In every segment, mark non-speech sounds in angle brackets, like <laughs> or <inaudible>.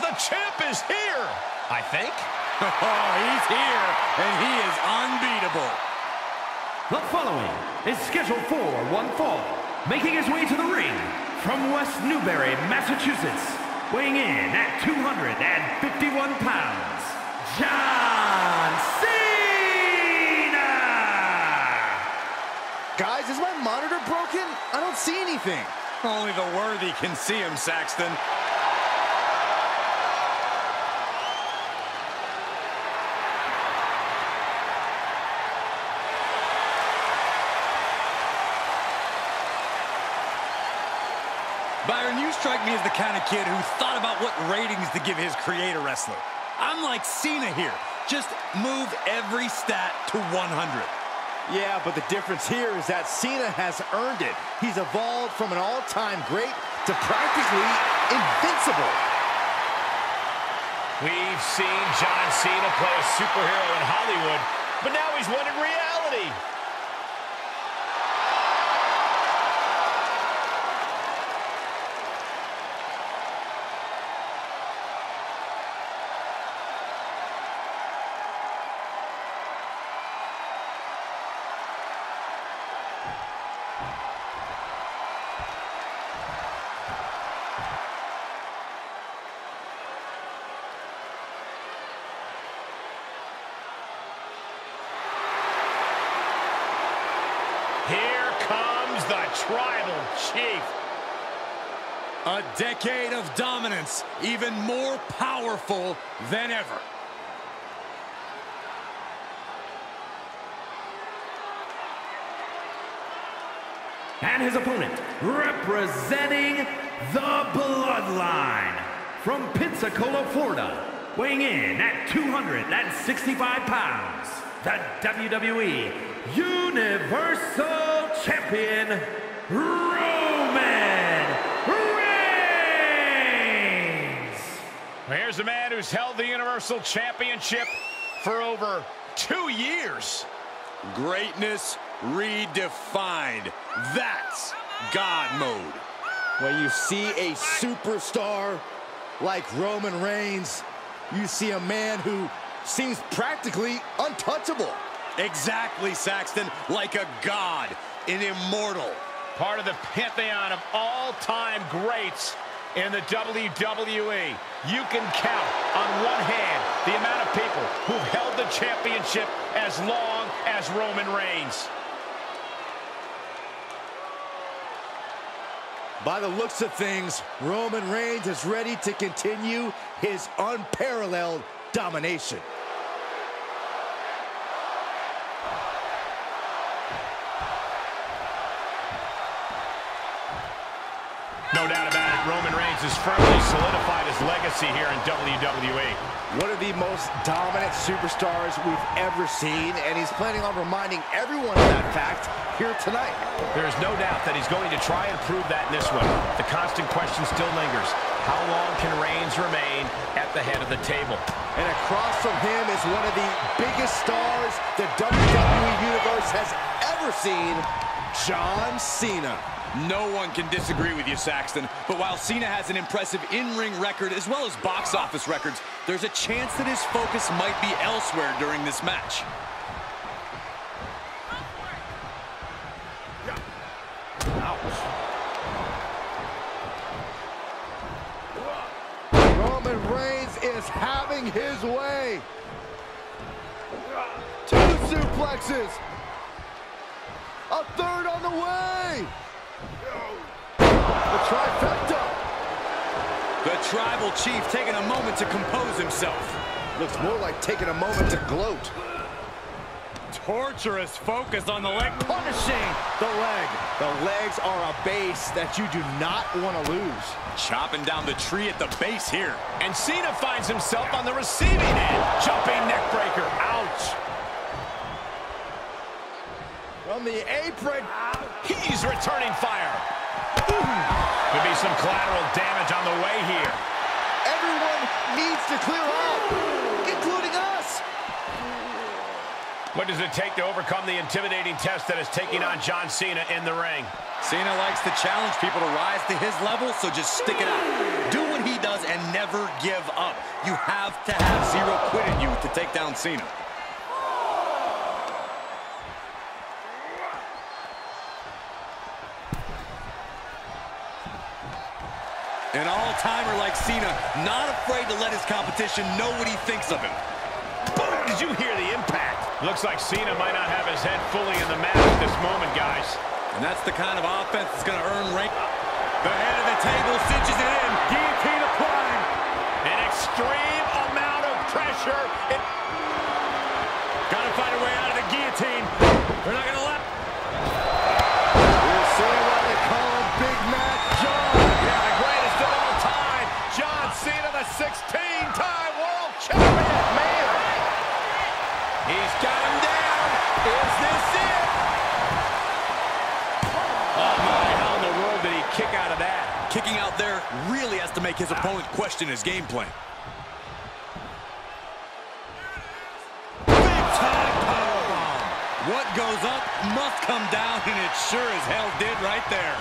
The champ is here, I think. <laughs> Oh, he's here, and he is unbeatable. The following is scheduled for one fall, making his way to the ring from West Newbury, Massachusetts, weighing in at 251 pounds, John Cena! Guys, is my monitor broken? I don't see anything. Only the worthy can see him, Saxton. Byron, you strike me as the kind of kid who thought about what ratings to give his creator wrestler. I'm like Cena here. Just move every stat to 100. Yeah, but the difference here is that Cena has earned it. He's evolved from an all-time great to practically invincible. We've seen John Cena play a superhero in Hollywood, but now he's one in reality. Here comes the Tribal Chief. A decade of dominance, even more powerful than ever. And his opponent, representing the Bloodline, from Pensacola, Florida, weighing in at 265 pounds, the WWE Universal Champion, Roman Reigns! Here's a man who's held the Universal Championship for over two years. Greatness redefined. That's God mode. When you see a superstar like Roman Reigns, you see a man who seems practically untouchable. Exactly, Saxton. Like a god, an immortal. Part of the pantheon of all-time greats in the WWE. You can count on one hand the amount of people who've held the championship as long as Roman Reigns. By the looks of things, Roman Reigns is ready to continue his unparalleled domination. Doubt about it, Roman Reigns has firmly solidified his legacy here in WWE. One of the most dominant superstars we've ever seen, and he's planning on reminding everyone of that fact here tonight. There is no doubt that he's going to try and prove that in this one. The constant question still lingers. How long can Reigns remain at the head of the table? And across from him is one of the biggest stars the WWE Universe has ever seen, John Cena. No one can disagree with you, Saxton. But while Cena has an impressive in-ring record as well as box office records, there's a chance that his focus might be elsewhere during this match. Roman Reigns is having his way. Two suplexes. A third on the way. The trifecta. The Tribal Chief taking a moment to compose himself. Looks more like taking a moment to gloat. Torturous focus on the leg. Punishing the leg. The legs are a base that you do not want to lose. Chopping down the tree at the base here. And Cena finds himself on the receiving end. Jumping neckbreaker. Ouch. From the apron. He's returning fire. Could be some collateral damage on the way here. Everyone needs to clear out, including us. What does it take to overcome the intimidating test that is taking on John Cena in the ring? Cena likes to challenge people to rise to his level, so just stick it out. Do what he does and never give up. You have to have zero quit in you to take down Cena. An all-timer like Cena, not afraid to let his competition know what he thinks of him. Boom! Did you hear the impact? Looks like Cena might not have his head fully in the mat at this moment, guys. And that's the kind of offense that's going to earn rank. The head of the table cinches it in. Guillotine applied. An extreme amount of pressure. It... 16-time world champion. Man. He's got him down. Is this it? Oh, my. How in the world did he kick out of that? Kicking out there really has to make his opponent question his game plan. Big time powerbomb. What goes up must come down, and it sure as hell did right there.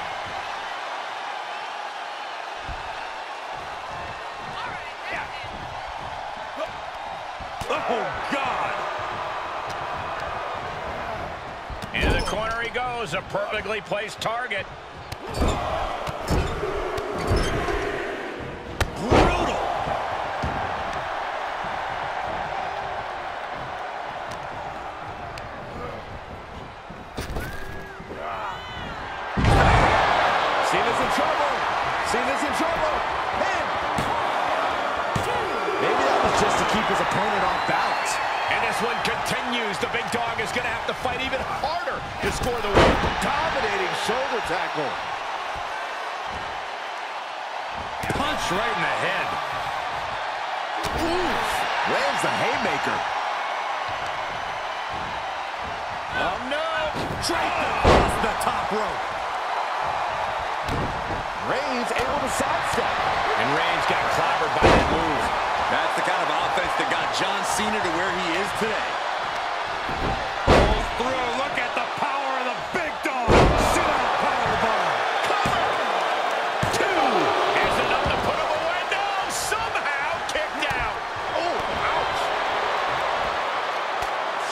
He. A perfectly placed target. Brutal. Cena's in trouble. Cena's in trouble. Pin. Maybe that was just to keep his opponent off balance. And this one continues. The big dog is going to have to fight even harder to score the win. Dominating shoulder tackle. Punch right in the head. Oof. Lands the haymaker. Oh, no. Straight oh. across the top rope. Reigns able to sidestep. And Reigns got clobbered by that move. That's the kind of offense that got John Cena to where he is today. Pulls through. Look at the power of the big dog. Powerbomb. Two. Is enough to put him away? No. Somehow kicked out. Oh, ouch.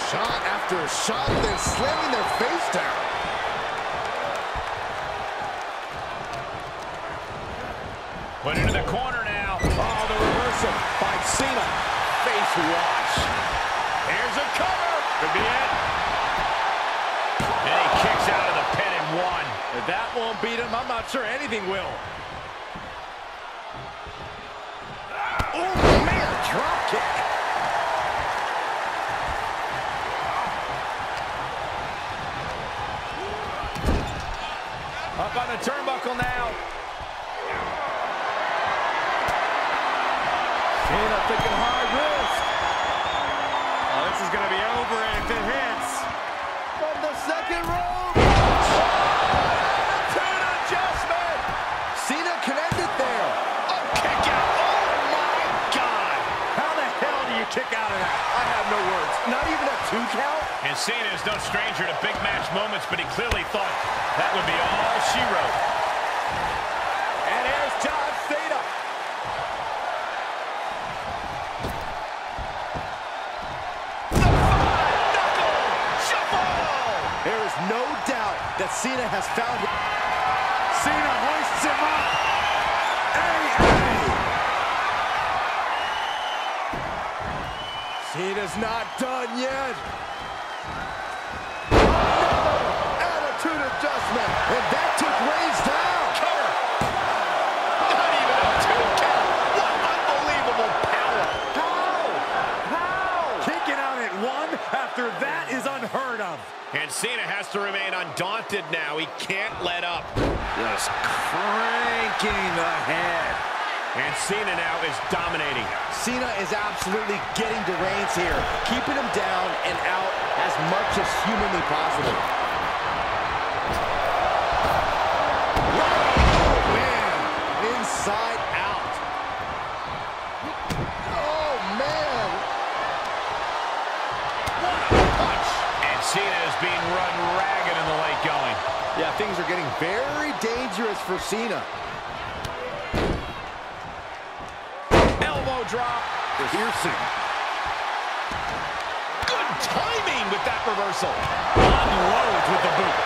Shot after shot, then slamming their face down. If that won't beat him, I'm not sure anything will. Oh, man, drop kick. Up on the turnbuckle now. Cena thinking hard Cena has found Cena hoists him up. Hey. Cena's not done yet. Another attitude adjustment. And that took Reigns down. Cover. Not even a two count. What unbelievable power. How? How? Kicking out at one after that is unheard of. And Cena has to remain undaunted now. He can't let up. Just cranking the head. And Cena now is dominating. Cena is absolutely getting to Reigns here, keeping him down and out as much as humanly possible. Oh, man. Inside out. Oh, man. What a punch. And Cena is being run ragged in the late going. Yeah, things are getting very dangerous for Cena. Drop. Piercing. Good timing with that reversal. Unloads with the boot.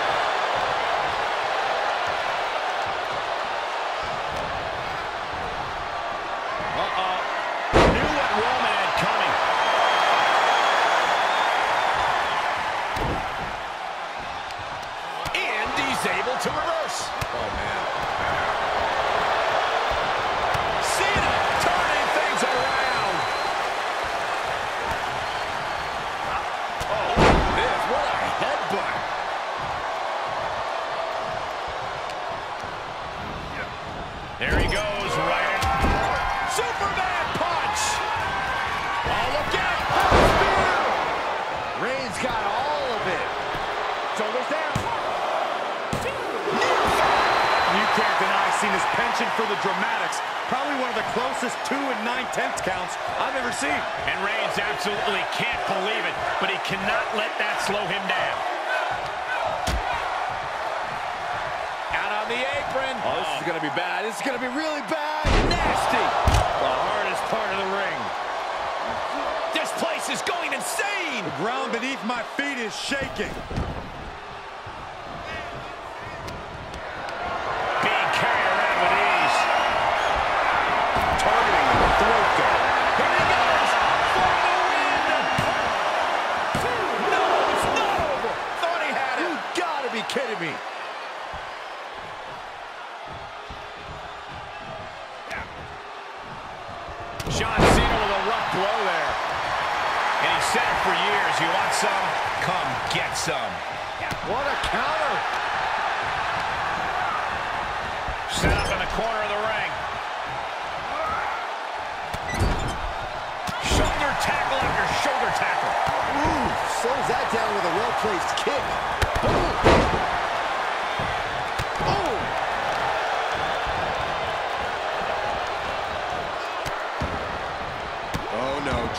Uh-oh. Knew what Roman had coming. And he's able to reverse. Oh, man. Deny Cena's penchant for the dramatics. Probably one of the closest two and nine-tenths counts I've ever seen. And Reigns absolutely can't believe it, but he cannot let that slow him down. Out on the apron. Oh, this is going to be bad. This is going to be really bad. nasty. The hardest part of the ring. This place is going insane. The ground beneath my feet is shaking. John Cena with a rough blow there. And he said it for years. You want some? Come get some. What a counter. Set up in the corner of the ring. Shoulder tackle after shoulder tackle. Ooh, slows that down with a well-placed kick. Boom.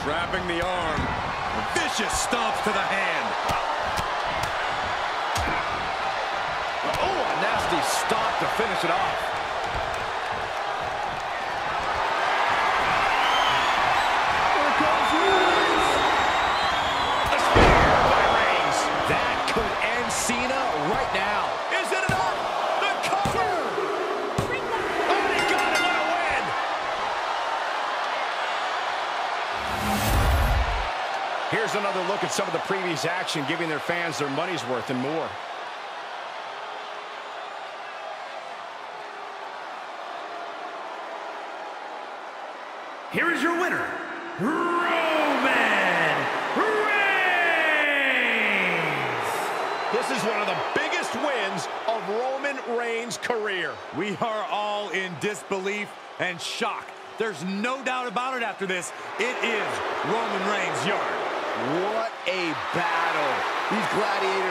Trapping the arm. Vicious stomps to the hand. Oh, a nasty stomp to finish it off. At some of the previous action, giving their fans their money's worth and more. Here is your winner, Roman Reigns! This is one of the biggest wins of Roman Reigns' career. We are all in disbelief and shock. There's no doubt about it after this. It is Roman Reigns' yard. What a battle. These gladiators.